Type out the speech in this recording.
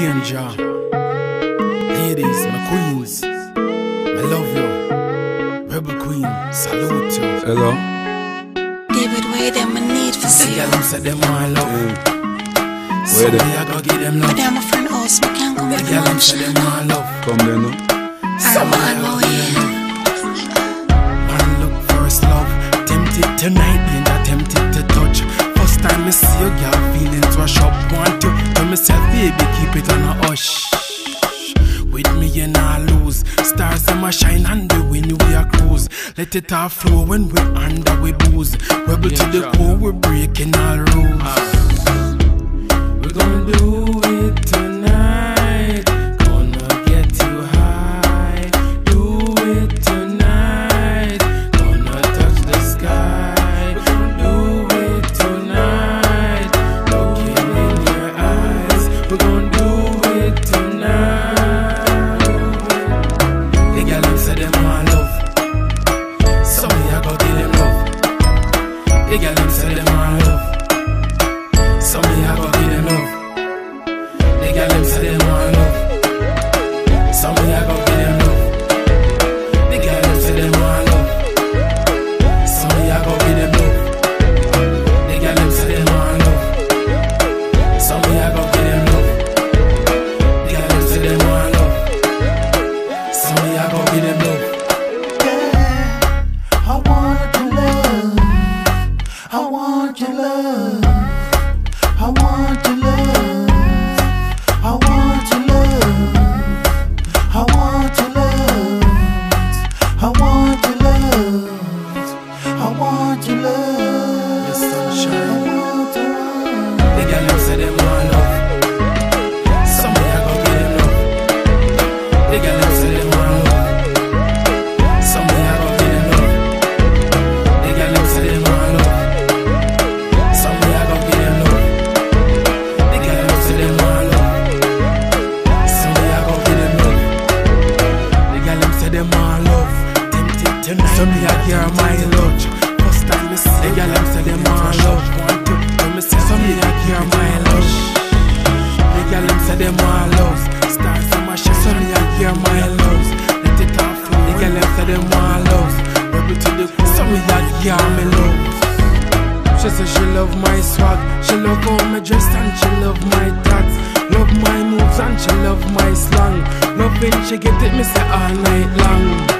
Danger. Ladies, my queens. I love you. Rebel queen, salute you. Hello? David, where them I need for The see you. girl say them want love. Mm. So Where me them? I go give them love. But I'm a friend house, me can't come The with girl lunch. say them want love. Come there now. So me I go give them. Man look first love. Tempted tonight, danger tempted to touch. First time me see you, girl, feelings rush up. Myself, baby, keep it on a hush. With me you not lose. Stars them a shine and the wind we a cruise. Let it all flow when we under we booze. Rebel to the core, we're breaking all I want tonight. So me give her my love. First time me see the girl them say them want love. Me say so me give her my love. The girl them say them want love. Stars in my shine. So me give her my love. Let it all flow. The girl them say them want love. Rebel to the core. So me give her my love. She say she love my swag, she love how me dress and she love my tats. Love my moves and she love my slang. Loving she get it me say all night long.